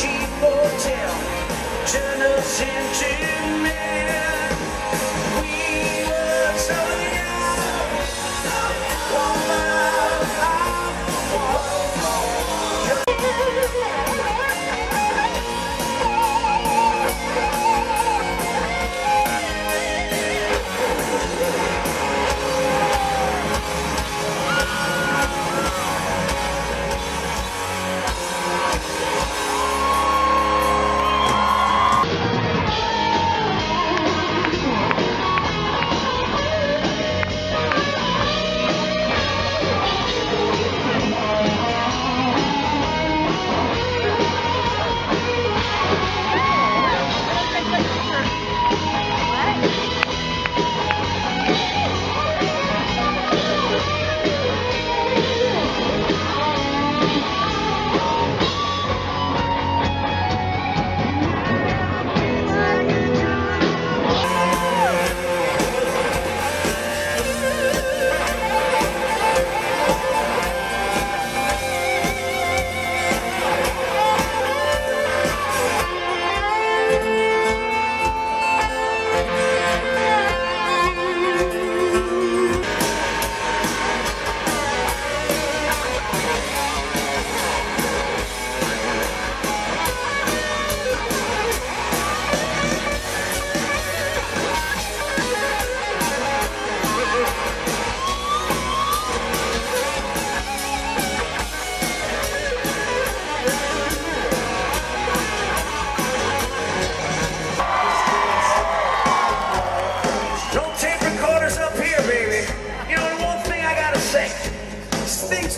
cheap hotel turn us into men.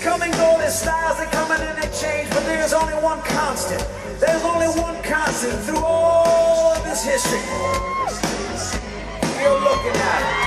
come and go, there's styles, they come and they change, but there's only one constant. There's only one constant through all of this history. You're looking at it.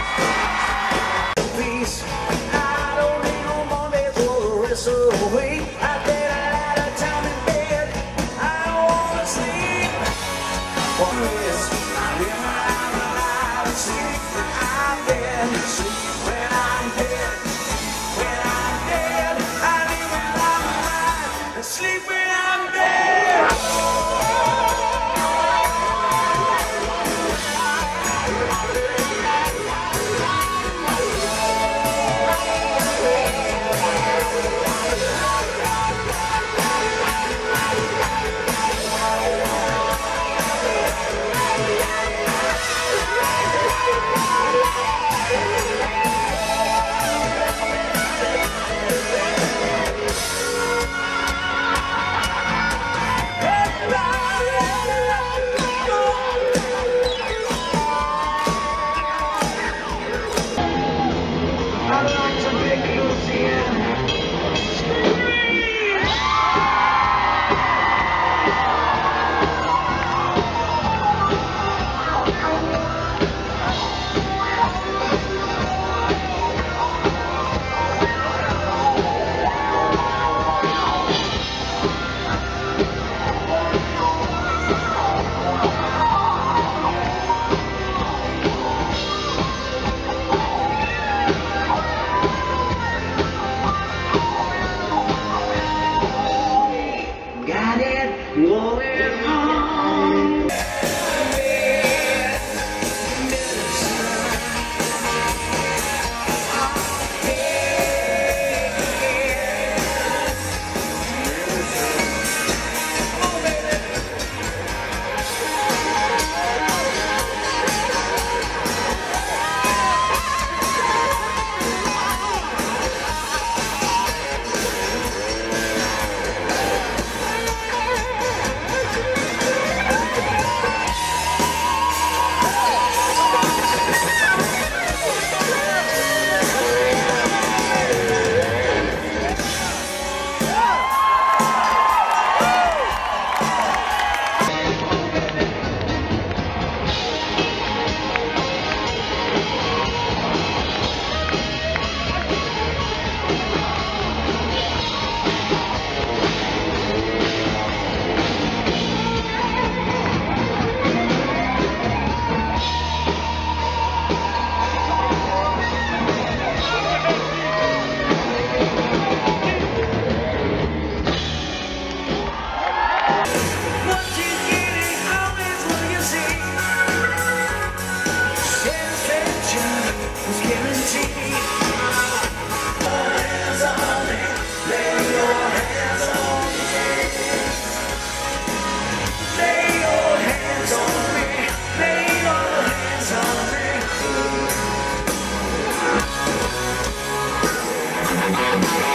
Thank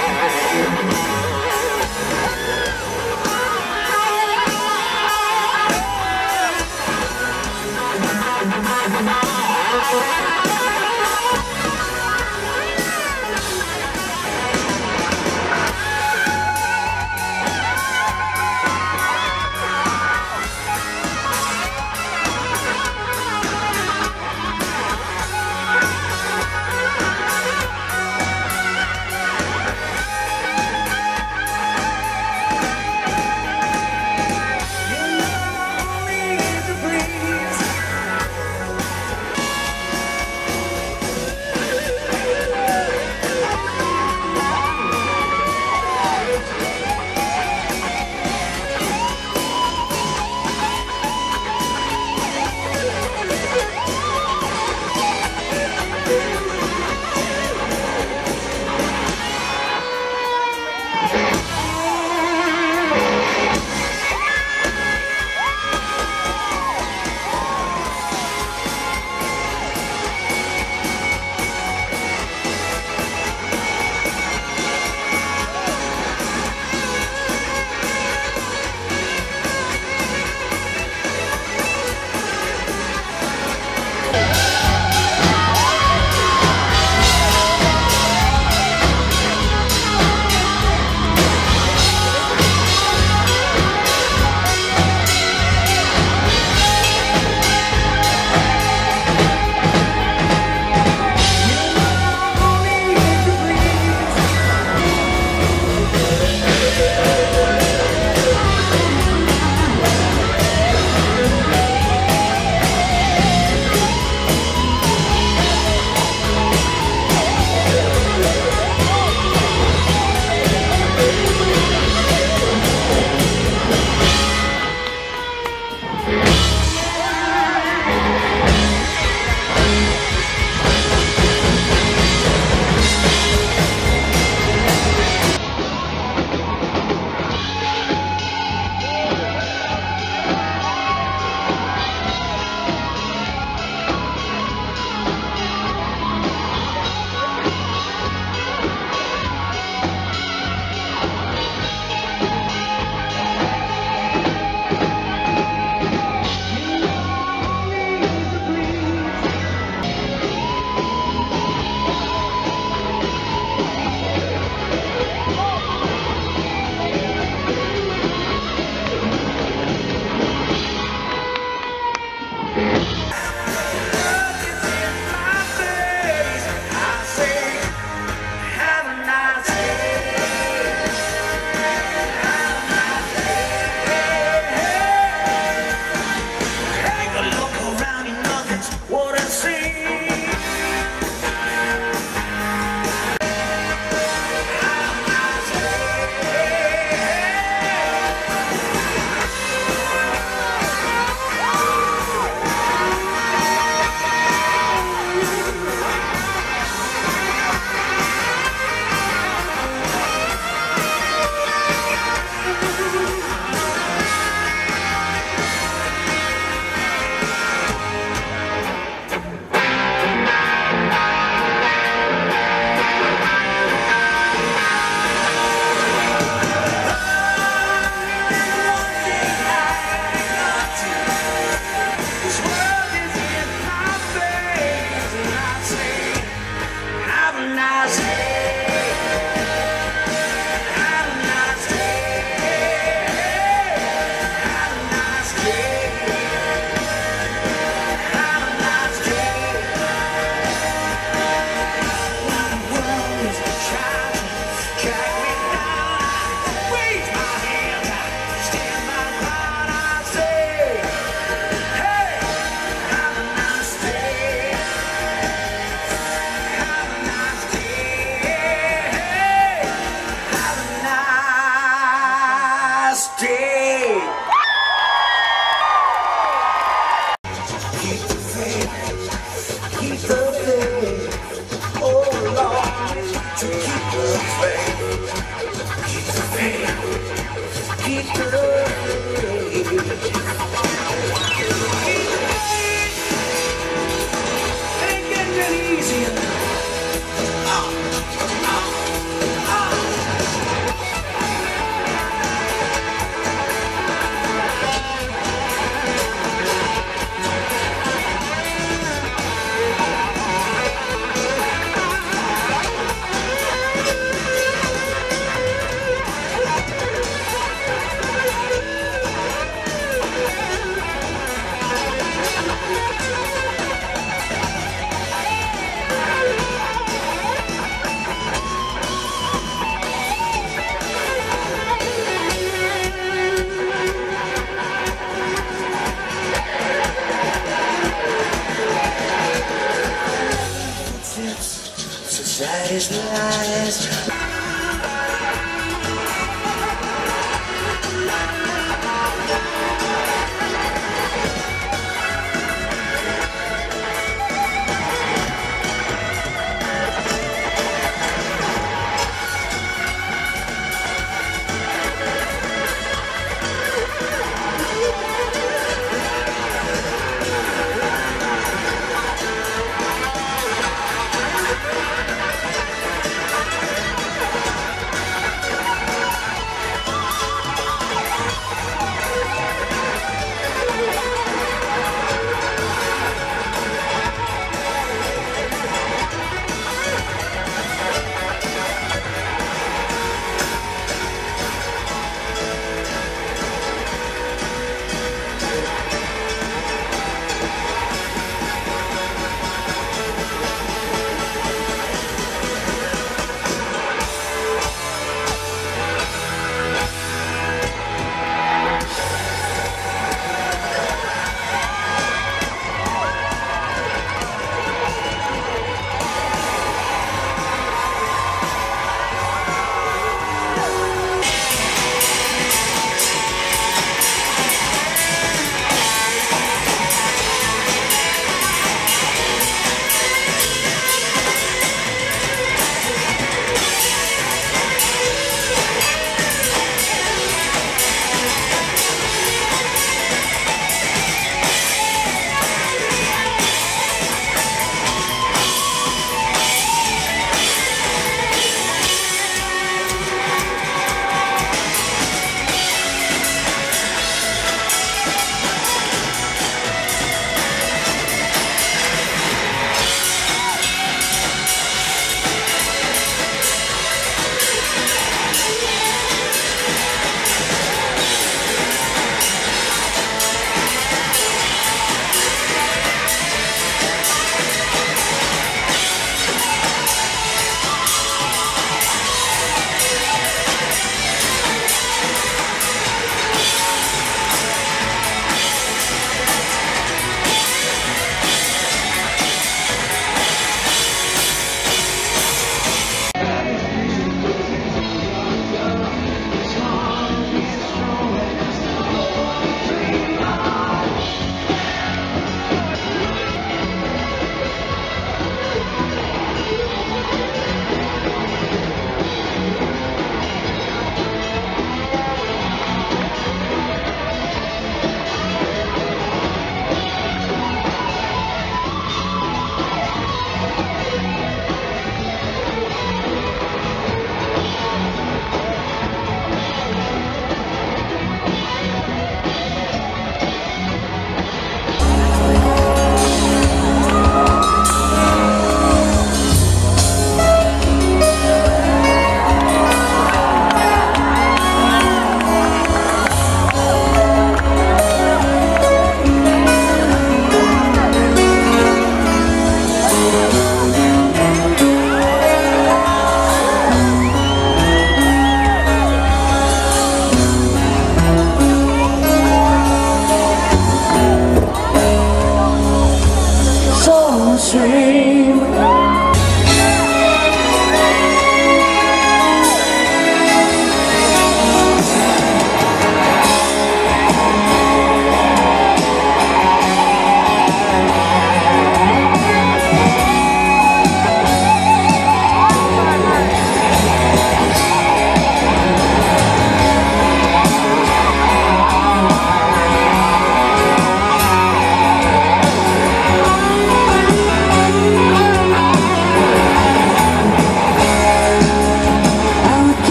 getting any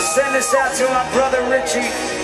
send this out to my brother Richie.